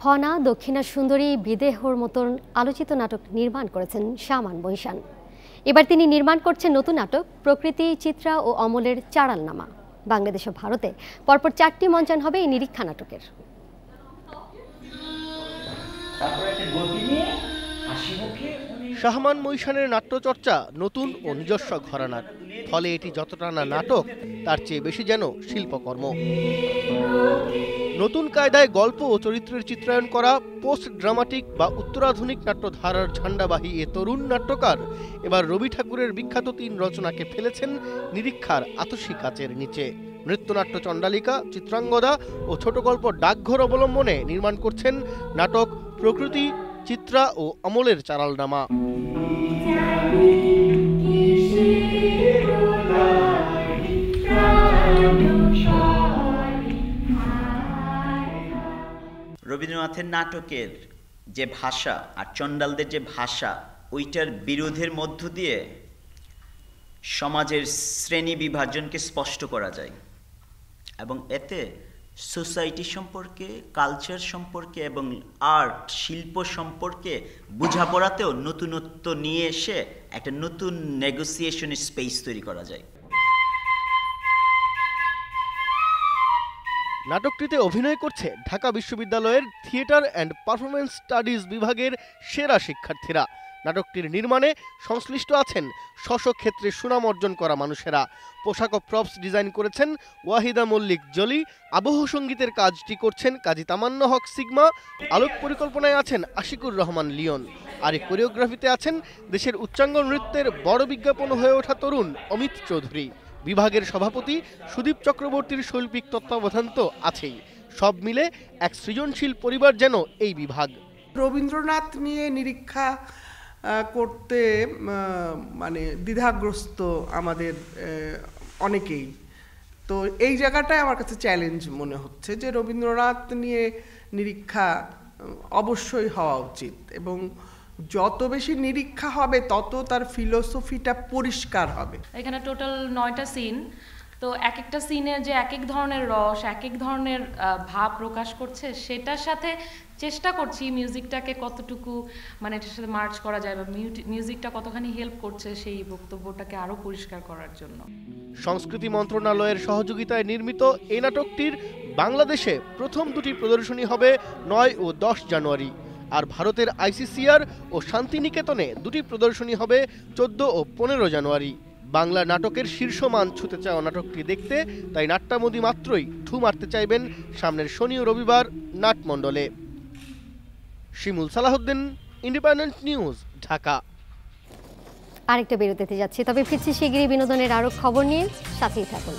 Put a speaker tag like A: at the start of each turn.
A: ফনা, দক্ষিণা সুন্দরী, বিদেহর মতন আলোচিত নাটক নির্মাণ করেছেন শামান বৈশান। এবার তিনি নির্মাণ করছেন নতুন নাটক, প্রকৃতি, চিত্রা ও অমলের চাড়াল নামা বাংলাদেশ ও ভারতে পরপর চারটি মঞ্চান হবে এই নিরীক্ষা নাটকের।
B: শাহমান মৈশানের নাট্যচর্চা নতুন ও নিজস্ব ঘরানার। ফলে এটি যতটা না নাটক, তার চেয়ে বেশি যেন শিল্পকর্ম। নতুন কায়দায় গল্প ও চরিত্রের চিত্রায়ন করা পোস্ট ড্রামাটিক বা উত্তরাধুনিক নাট্যধারার ঝান্ডাবাহী এ তরুণ নাট্যকার এবার রবি ঠাকুরের বিখ্যাত তিন রচনাকে ফেলেছেন নিরীক্ষার আতসী কাচের নিচে। নৃত্যনাট্য চণ্ডালিকা, চিত্রাঙ্গদা ও ছোট গল্প ডাকঘর অবলম্বনে নির্মাণ করছেন নাটক প্রকৃতি, চিত্রা ও অমলের চারালনামা।
C: রবীন্দ্রনাথের নাটকের যে ভাষা আর চণ্ডালদের যে ভাষা, ওইটার বিরোধের মধ্য দিয়ে সমাজের শ্রেণি বিভাজনকে স্পষ্ট করা যায়। এবং এতে সোসাইটি সম্পর্কে, কালচার সম্পর্কে এবং আর্ট, শিল্প সম্পর্কে বোঝাপড়াতেও নতুনত্ব নিয়ে এসে একটা নতুন নেগোসিয়েশনের স্পেস তৈরি করা যায়।
B: নাটকটিতে অভিনয় করছে ঢাকা বিশ্ববিদ্যালয়ের থিয়েটার অ্যান্ড পারফরমেন্স স্টাডিজ বিভাগের সেরা শিক্ষার্থীরা। নাটকটির নির্মাণে সংশ্লিষ্ট আছেন স্ব ক্ষেত্রে সুনাম অর্জন করা মানুষেরা। পোশাক ও প্রপস ডিজাইন করেছেন ওয়াহিদা মল্লিক জলি। আবহ সঙ্গীতের কাজটি করছেন কাজী তামান্না হক সিগমা। আলোক পরিকল্পনায় আছেন আশিকুর রহমান লিওন। আর এই কোরিওগ্রাফিতে আছেন দেশের উচ্চাঙ্গ নৃত্যের বড় বিজ্ঞাপন হয়ে ওঠা তরুণ অমিত চৌধুরী। বিভাগের সভাপতি সুদীপ চক্রবর্তীর শৈল্পিক তত্ত্বাবধান তো আছেই। সব মিলে এক সৃজনশীল পরিবার যেন এই বিভাগ।
D: রবীন্দ্রনাথ নিয়ে নিরীক্ষা করতে মানে দ্বিধাগ্রস্ত আমাদের অনেকেই। তো এই জায়গাটায় আমার কাছে চ্যালেঞ্জ মনে হচ্ছে যে রবীন্দ্রনাথ নিয়ে নিরীক্ষা, অবশ্যই হওয়া উচিত এবং যত বেশি নিরীক্ষা হবে তত তার ফিলোসফিটা পরিষ্কার হবে।
E: এখানে টোটাল নয়টা সিন। তো এক একটা সিনে যে এক এক ধরনের রস এক এক ধরনের ভাব প্রকাশ করছে সেটার সাথে চেষ্টা করছি মিউজিকটাকে কতটুকু মানে এটার সাথে মার্চ করা যায় বা মিউজিকটা কতখানি হেল্প করছে সেই বক্তব্যটাকে আরও পরিষ্কার করার জন্য।
B: সংস্কৃতি মন্ত্রণালয়ের সহযোগিতায় নির্মিত এই নাটকটির বাংলাদেশে প্রথম দুটি প্রদর্শনী হবে নয় ও দশ জানুয়ারি। আর ভারতের আইসিসিআর ও শান্তিনিকেতনে দুটি প্রদর্শনী হবে চোদ্দ ও পনেরো জানুয়ারি। বাংলা নাটকের শীর্ষ মান ছুতে চাওয়া নাটকটি দেখতে, তাই নাট্যামোদি মাত্রই ঠু মারতে চাইবেন সামনের শনি ও রবিবার নাটমণ্ডলে। Shimul Salahuddin independent news, Dhaka.
A: আরেকটা বিরতিতে যাচ্ছি, তবে ফিরছি শিগগিরই বিনোদনের আরও খবর নিয়ে, সাথেই থাকুন।